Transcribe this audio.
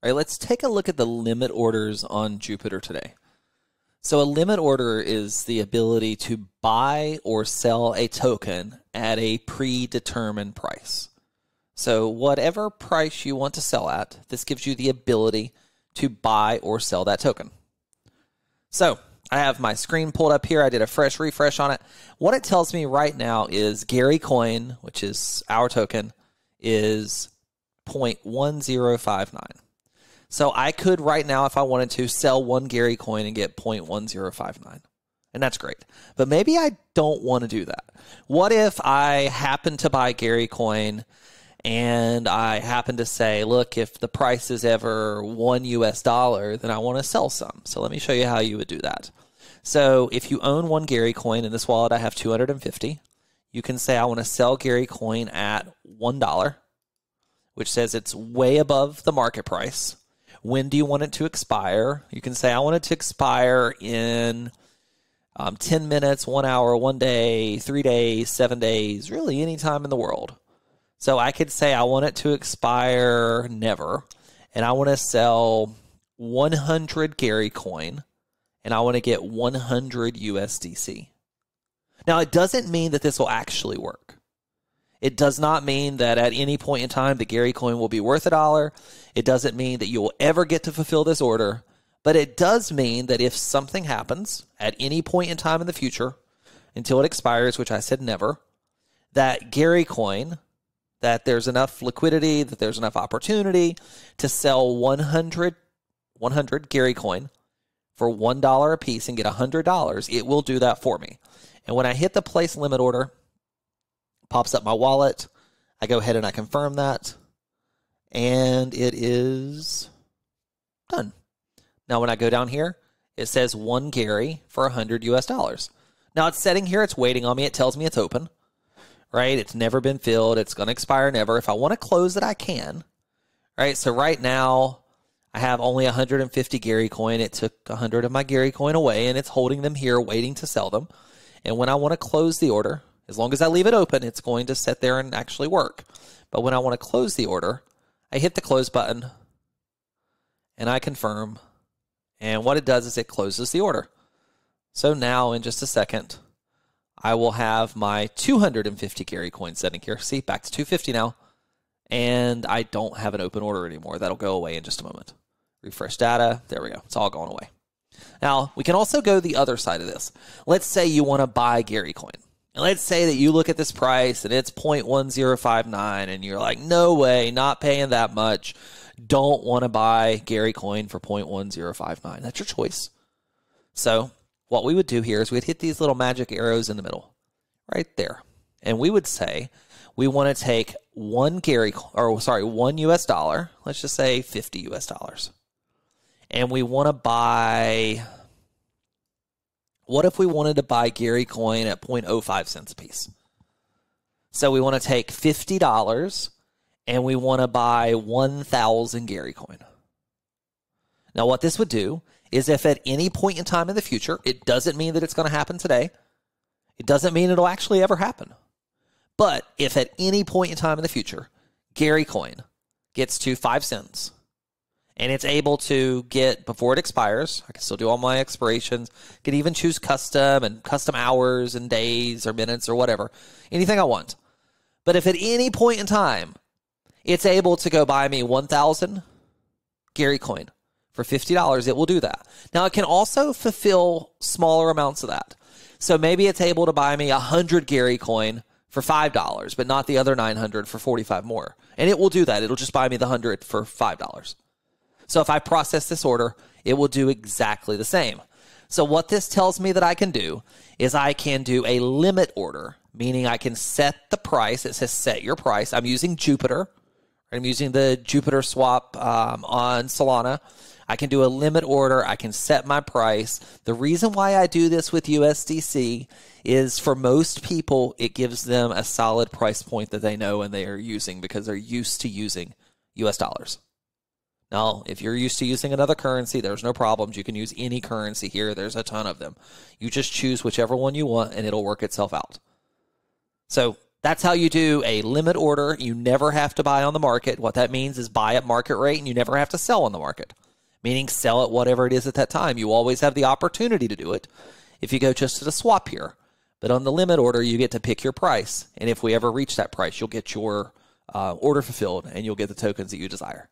All right, let's take a look at the limit orders on Jupiter today. So, a limit order is the ability to buy or sell a token at a predetermined price. So, whatever price you want to sell at, this gives you the ability to buy or sell that token. So, I have my screen pulled up here. I did a fresh refresh on it. What it tells me right now is Gary Coin, which is our token, is 0.1059. So I could right now, if I wanted to, sell one Gary coin and get 0.1059. And that's great. But maybe I don't want to do that. What if I happen to buy Gary coin and I happen to say, look, if the price is ever one US dollar, then I want to sell some. So let me show you how you would do that. So if you own one Gary coin in this wallet, I have 250. You can say, I want to sell Gary coin at $1, which says it's way above the market price. When do you want it to expire? You can say, I want it to expire in um, 10 minutes, one hour, one day, three days, seven days, really any time in the world. So I could say, I want it to expire never. And I want to sell 100 Gary coin and I want to get 100 USDC. Now, it doesn't mean that this will actually work. It does not mean that at any point in time the Gary coin will be worth a dollar. It doesn't mean that you will ever get to fulfill this order. But it does mean that if something happens at any point in time in the future until it expires, which I said never, that Gary coin, that there's enough liquidity, that there's enough opportunity to sell 100, 100 Gary coin for $1 a piece and get $100, it will do that for me. And when I hit the place limit order, pops up my wallet. I go ahead and I confirm that. And it is done. Now, when I go down here, it says one Gary for 100 US dollars. Now, it's sitting here, it's waiting on me. It tells me it's open, right? It's never been filled. It's going to expire never. If I want to close it, I can, right? So, right now, I have only 150 Gary coin. It took 100 of my Gary coin away, and it's holding them here, waiting to sell them. And when I want to close the order, as long as I leave it open, it's going to sit there and actually work. But when I want to close the order, I hit the close button and I confirm. And what it does is it closes the order. So now, in just a second, I will have my 250 Gary coins setting here. See, back to 250 now. And I don't have an open order anymore. That'll go away in just a moment. Refresh data. There we go. It's all gone away. Now, we can also go the other side of this. Let's say you want to buy Gary coin. And let's say that you look at this price and it's 0.1059 and you're like, no way, not paying that much. Don't want to buy Gary Coin for 0.1059. That's your choice. So, what we would do here is we'd hit these little magic arrows in the middle, right there. And we would say, we want to take one Gary, or sorry, one US dollar, let's just say 50 US dollars. And we want to buy what if we wanted to buy Gary coin at 0.05 cents a piece? So we want to take $50 and we want to buy 1,000 Gary coin. Now, what this would do is if at any point in time in the future, it doesn't mean that it's going to happen today, it doesn't mean it'll actually ever happen. But if at any point in time in the future, Gary coin gets to 5 cents, and it's able to get before it expires. I can still do all my expirations. Can even choose custom and custom hours and days or minutes or whatever, anything I want. But if at any point in time it's able to go buy me 1,000 Gary coin for $50, it will do that. Now it can also fulfill smaller amounts of that. So maybe it's able to buy me 100 Gary coin for $5, but not the other 900 for 45 more. And it will do that. It'll just buy me the 100 for $5. So if I process this order, it will do exactly the same. So what this tells me that I can do is I can do a limit order, meaning I can set the price. It says set your price. I'm using Jupiter. I'm using the Jupiter swap um, on Solana. I can do a limit order. I can set my price. The reason why I do this with USDC is for most people, it gives them a solid price point that they know and they are using because they're used to using US dollars. Now, if you're used to using another currency, there's no problems. You can use any currency here. There's a ton of them. You just choose whichever one you want and it'll work itself out. So That's how you do a limit order. You never have to buy on the market. What that means is buy at market rate and you never have to sell on the market, meaning sell at whatever it is at that time. You always have the opportunity to do it if you go just to the swap here. But on the limit order, you get to pick your price. And if we ever reach that price, you'll get your uh, order fulfilled and you'll get the tokens that you desire.